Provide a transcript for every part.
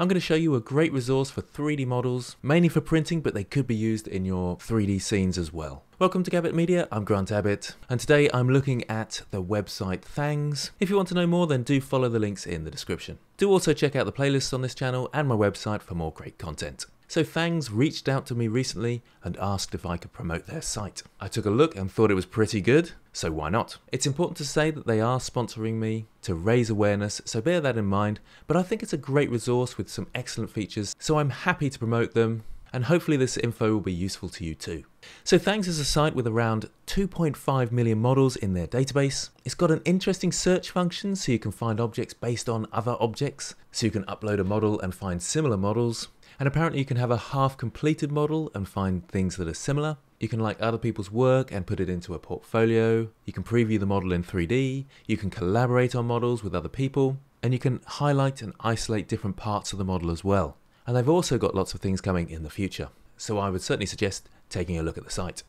I'm going to show you a great resource for 3D models, mainly for printing, but they could be used in your 3D scenes as well. Welcome to Gabbitt Media, I'm Grant Abbitt, and today I'm looking at the website Thangs. If you want to know more, then do follow the links in the description. Do also check out the playlists on this channel and my website for more great content. So Thangs reached out to me recently and asked if I could promote their site. I took a look and thought it was pretty good, so why not? It's important to say that they are sponsoring me to raise awareness, so bear that in mind, but I think it's a great resource with some excellent features, so I'm happy to promote them and hopefully this info will be useful to you too. So Thangs is a site with around 2.5 million models in their database. It's got an interesting search function so you can find objects based on other objects, so you can upload a model and find similar models. And apparently you can have a half completed model and find things that are similar. You can like other people's work and put it into a portfolio. You can preview the model in 3D. You can collaborate on models with other people. And you can highlight and isolate different parts of the model as well. And they've also got lots of things coming in the future. So I would certainly suggest taking a look at the site.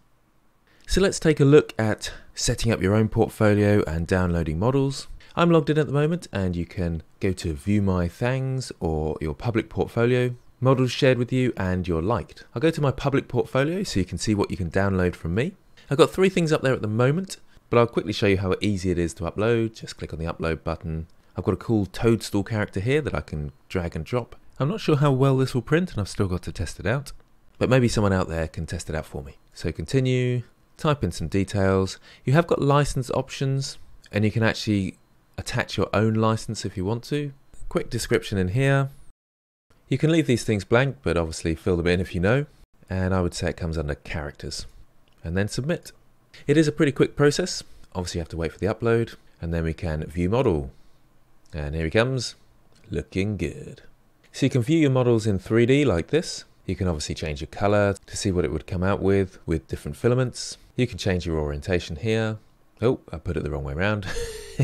So let's take a look at setting up your own portfolio and downloading models. I'm logged in at the moment and you can go to view my Thangs or your public portfolio models shared with you and you're liked. I'll go to my public portfolio so you can see what you can download from me. I've got three things up there at the moment, but I'll quickly show you how easy it is to upload. Just click on the upload button. I've got a cool toadstool character here that I can drag and drop. I'm not sure how well this will print and I've still got to test it out, but maybe someone out there can test it out for me. So continue, type in some details. You have got license options and you can actually attach your own license if you want to. Quick description in here. You can leave these things blank, but obviously fill them in if you know. And I would say it comes under characters. And then submit. It is a pretty quick process. Obviously you have to wait for the upload. And then we can view model. And here he comes. Looking good. So you can view your models in 3D like this. You can obviously change your color to see what it would come out with, with different filaments. You can change your orientation here. Oh, I put it the wrong way around.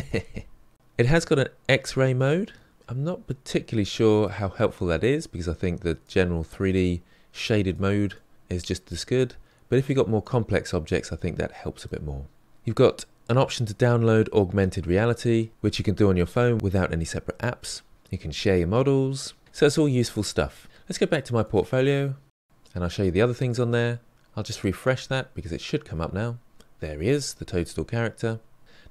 it has got an X-ray mode, I'm not particularly sure how helpful that is because I think the general 3D shaded mode is just as good. But if you've got more complex objects, I think that helps a bit more. You've got an option to download augmented reality, which you can do on your phone without any separate apps. You can share your models. So it's all useful stuff. Let's go back to my portfolio and I'll show you the other things on there. I'll just refresh that because it should come up now. There he is, the Toadstool character.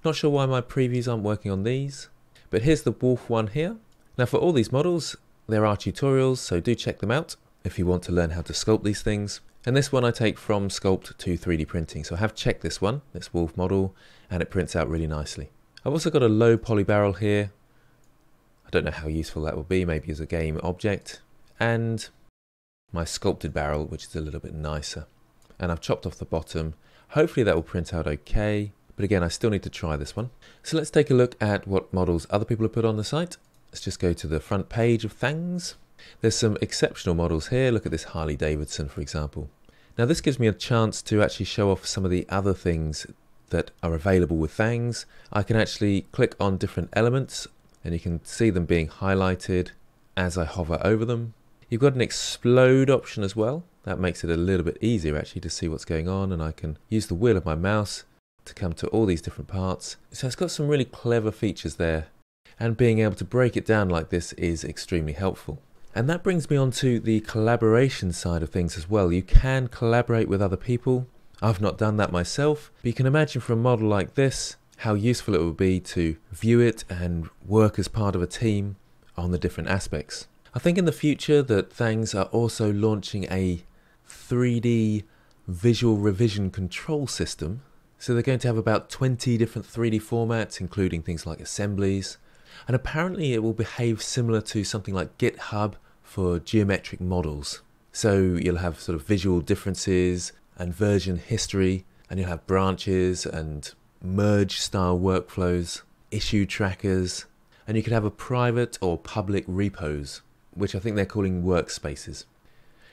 Not sure why my previews aren't working on these, but here's the wolf one here. Now for all these models, there are tutorials, so do check them out if you want to learn how to sculpt these things. And this one I take from Sculpt to 3D printing. So I have checked this one, this wolf model, and it prints out really nicely. I've also got a low poly barrel here. I don't know how useful that will be, maybe as a game object. And my sculpted barrel, which is a little bit nicer. And I've chopped off the bottom. Hopefully that will print out okay. But again, I still need to try this one. So let's take a look at what models other people have put on the site. Let's just go to the front page of Thangs. There's some exceptional models here. Look at this Harley Davidson, for example. Now this gives me a chance to actually show off some of the other things that are available with Thangs. I can actually click on different elements and you can see them being highlighted as I hover over them. You've got an explode option as well. That makes it a little bit easier actually to see what's going on and I can use the wheel of my mouse to come to all these different parts. So it's got some really clever features there and being able to break it down like this is extremely helpful. And that brings me on to the collaboration side of things as well. You can collaborate with other people. I've not done that myself, but you can imagine for a model like this how useful it would be to view it and work as part of a team on the different aspects. I think in the future that Thangs are also launching a 3D visual revision control system. So they're going to have about 20 different 3D formats, including things like assemblies, and apparently it will behave similar to something like GitHub for geometric models. So you'll have sort of visual differences and version history, and you'll have branches and merge style workflows, issue trackers, and you could have a private or public repos, which I think they're calling workspaces.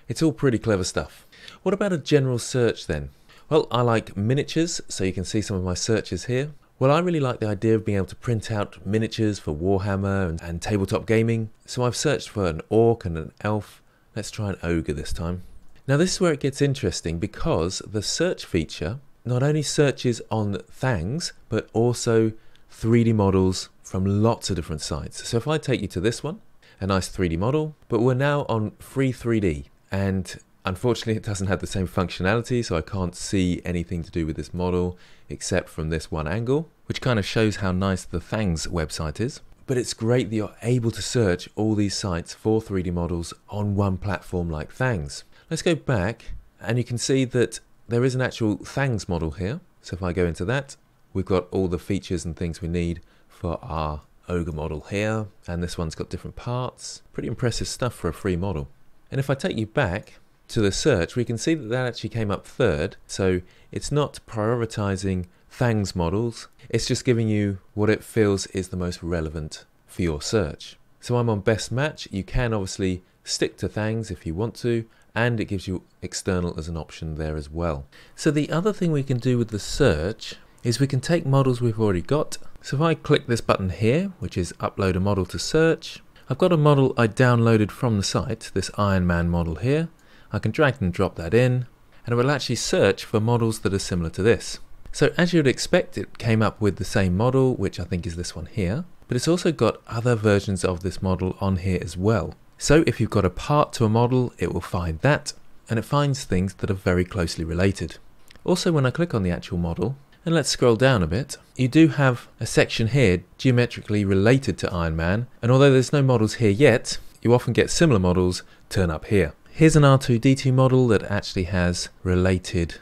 It's all pretty clever stuff. What about a general search then? Well, I like miniatures, so you can see some of my searches here. Well, I really like the idea of being able to print out miniatures for Warhammer and, and tabletop gaming, so I've searched for an orc and an elf. Let's try an ogre this time. Now this is where it gets interesting because the search feature not only searches on Thangs, but also 3D models from lots of different sites. So if I take you to this one, a nice 3D model, but we're now on Free 3D and unfortunately it doesn't have the same functionality so I can't see anything to do with this model except from this one angle, which kind of shows how nice the Thangs website is. But it's great that you're able to search all these sites for 3D models on one platform like Thangs. Let's go back and you can see that there is an actual Thangs model here. So if I go into that, we've got all the features and things we need for our ogre model here. And this one's got different parts. Pretty impressive stuff for a free model. And if I take you back to the search, we can see that that actually came up third. So it's not prioritizing Thangs models. It's just giving you what it feels is the most relevant for your search. So I'm on best match. You can obviously stick to Thangs if you want to, and it gives you external as an option there as well. So the other thing we can do with the search is we can take models we've already got. So if I click this button here, which is upload a model to search, I've got a model I downloaded from the site, this Iron Man model here. I can drag and drop that in, and it will actually search for models that are similar to this. So as you'd expect, it came up with the same model, which I think is this one here, but it's also got other versions of this model on here as well. So if you've got a part to a model, it will find that, and it finds things that are very closely related. Also, when I click on the actual model, and let's scroll down a bit, you do have a section here geometrically related to Iron Man, and although there's no models here yet, you often get similar models turn up here. Here's an R2-D2 model that actually has related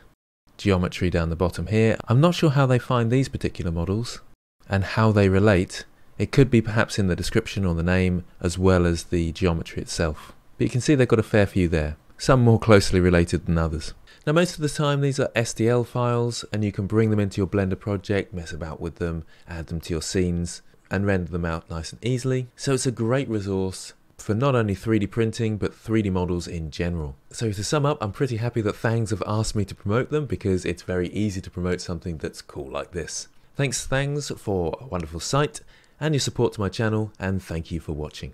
geometry down the bottom here. I'm not sure how they find these particular models and how they relate, it could be perhaps in the description or the name as well as the geometry itself. But you can see they've got a fair few there, some more closely related than others. Now most of the time these are STL files and you can bring them into your Blender project, mess about with them, add them to your scenes and render them out nice and easily. So it's a great resource for not only 3D printing but 3D models in general. So to sum up, I'm pretty happy that Thangs have asked me to promote them because it's very easy to promote something that's cool like this. Thanks Thangs for a wonderful site and your support to my channel, and thank you for watching.